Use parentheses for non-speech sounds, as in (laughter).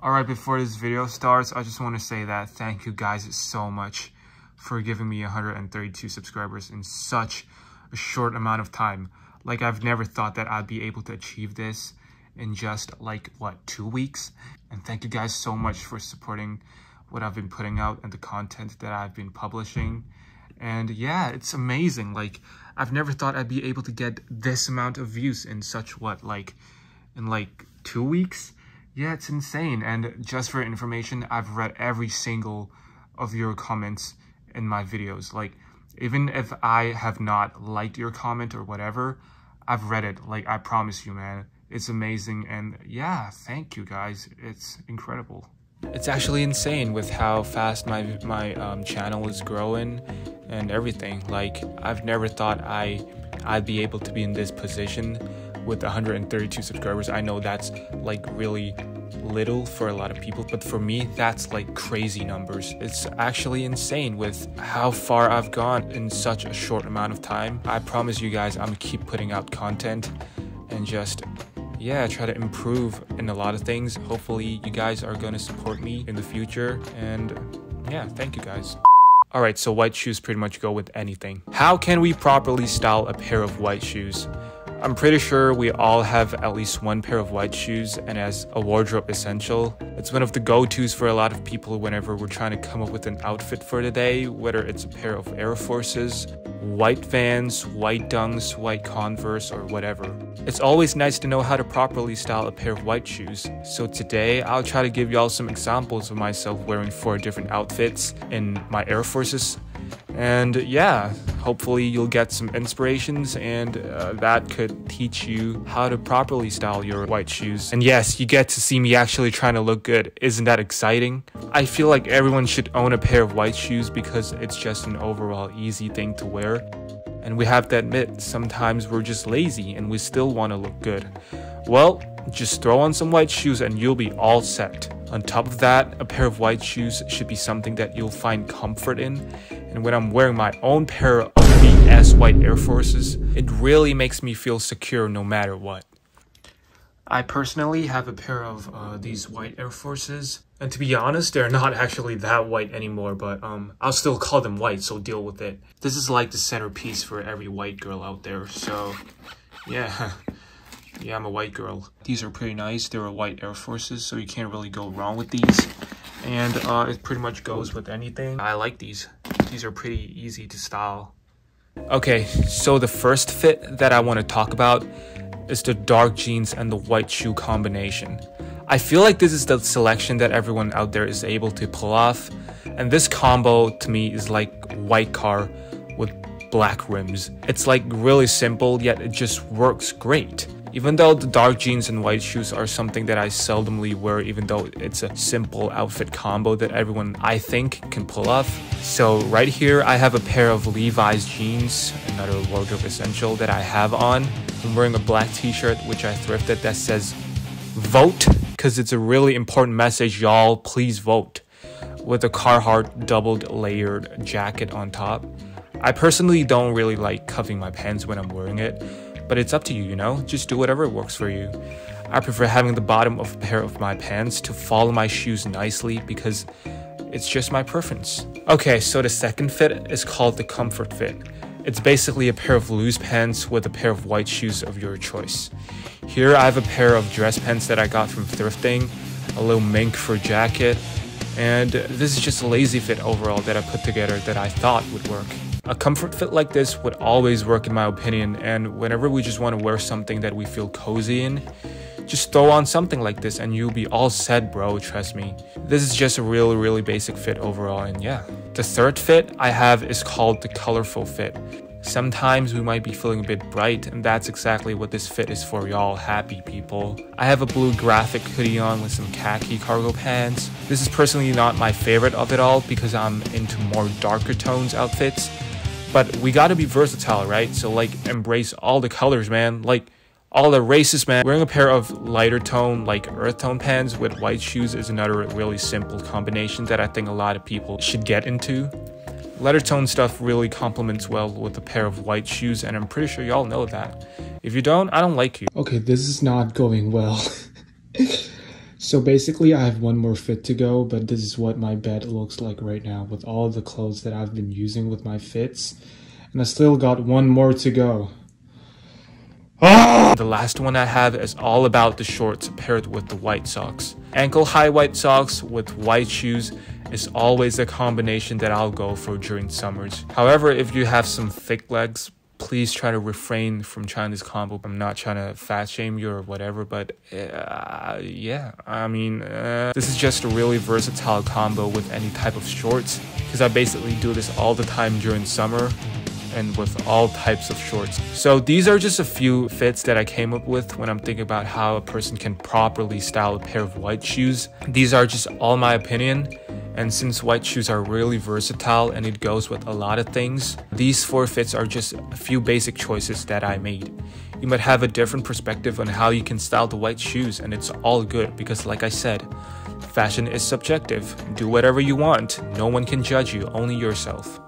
Alright, before this video starts, I just want to say that thank you guys so much for giving me 132 subscribers in such a short amount of time. Like, I've never thought that I'd be able to achieve this in just, like, what, two weeks? And thank you guys so much for supporting what I've been putting out and the content that I've been publishing. And yeah, it's amazing. Like, I've never thought I'd be able to get this amount of views in such, what, like, in like two weeks? Yeah, it's insane. And just for information, I've read every single of your comments in my videos. Like, even if I have not liked your comment or whatever, I've read it. Like, I promise you, man. It's amazing. And yeah, thank you guys. It's incredible. It's actually insane with how fast my my um, channel is growing and everything. Like, I've never thought I I'd be able to be in this position with 132 subscribers. I know that's like really little for a lot of people, but for me, that's like crazy numbers. It's actually insane with how far I've gone in such a short amount of time. I promise you guys, I'm gonna keep putting out content and just yeah, I try to improve in a lot of things. Hopefully, you guys are gonna support me in the future. And yeah, thank you guys. Alright, so white shoes pretty much go with anything. How can we properly style a pair of white shoes? I'm pretty sure we all have at least one pair of white shoes and as a wardrobe essential. It's one of the go-tos for a lot of people whenever we're trying to come up with an outfit for the day, whether it's a pair of Air Forces, white Vans, white Dunks, white Converse, or whatever. It's always nice to know how to properly style a pair of white shoes. So today, I'll try to give y'all some examples of myself wearing four different outfits in my Air Forces and yeah, hopefully you'll get some inspirations and uh, that could teach you how to properly style your white shoes. And yes, you get to see me actually trying to look good. Isn't that exciting? I feel like everyone should own a pair of white shoes because it's just an overall easy thing to wear. And we have to admit, sometimes we're just lazy and we still want to look good. Well, just throw on some white shoes and you'll be all set. On top of that, a pair of white shoes should be something that you'll find comfort in. And when I'm wearing my own pair of BS white Air Forces, it really makes me feel secure no matter what. I personally have a pair of uh, these white Air Forces. And to be honest, they're not actually that white anymore, but um, I'll still call them white, so deal with it. This is like the centerpiece for every white girl out there, so yeah. (laughs) Yeah, I'm a white girl. These are pretty nice. They're a white Air Forces, so you can't really go wrong with these. And uh, it pretty much goes with anything. I like these. These are pretty easy to style. Okay, so the first fit that I want to talk about is the dark jeans and the white shoe combination. I feel like this is the selection that everyone out there is able to pull off. And this combo to me is like white car with black rims. It's like really simple, yet it just works great. Even though the dark jeans and white shoes are something that I seldomly wear, even though it's a simple outfit combo that everyone I think can pull off. So right here, I have a pair of Levi's jeans, another wardrobe essential that I have on. I'm wearing a black t-shirt, which I thrifted that says vote, because it's a really important message, y'all, please vote. With a Carhartt doubled layered jacket on top. I personally don't really like cuffing my pants when I'm wearing it, but it's up to you, you know? Just do whatever works for you. I prefer having the bottom of a pair of my pants to follow my shoes nicely because it's just my preference. Okay, so the second fit is called the comfort fit. It's basically a pair of loose pants with a pair of white shoes of your choice. Here I have a pair of dress pants that I got from thrifting, a little mink for jacket, and this is just a lazy fit overall that I put together that I thought would work. A comfort fit like this would always work in my opinion, and whenever we just want to wear something that we feel cozy in, just throw on something like this and you'll be all set bro, trust me. This is just a really really basic fit overall and yeah. The third fit I have is called the colorful fit. Sometimes we might be feeling a bit bright, and that's exactly what this fit is for y'all happy people. I have a blue graphic hoodie on with some khaki cargo pants. This is personally not my favorite of it all because I'm into more darker tones outfits. But we gotta be versatile, right? So like embrace all the colors, man. Like all the races, man. Wearing a pair of lighter tone, like earth tone pants with white shoes is another really simple combination that I think a lot of people should get into. Leather tone stuff really complements well with a pair of white shoes, and I'm pretty sure y'all know that. If you don't, I don't like you. Okay, this is not going well. (laughs) So basically I have one more fit to go, but this is what my bed looks like right now with all the clothes that I've been using with my fits. And I still got one more to go. Ah! The last one I have is all about the shorts paired with the white socks. Ankle high white socks with white shoes is always a combination that I'll go for during summers. However, if you have some thick legs, please try to refrain from trying this combo. I'm not trying to fat shame you or whatever, but uh, yeah, I mean, uh, this is just a really versatile combo with any type of shorts because I basically do this all the time during summer and with all types of shorts. So these are just a few fits that I came up with when I'm thinking about how a person can properly style a pair of white shoes. These are just all my opinion. And since white shoes are really versatile and it goes with a lot of things, these four fits are just a few basic choices that I made. You might have a different perspective on how you can style the white shoes and it's all good because like I said, fashion is subjective. Do whatever you want. No one can judge you, only yourself.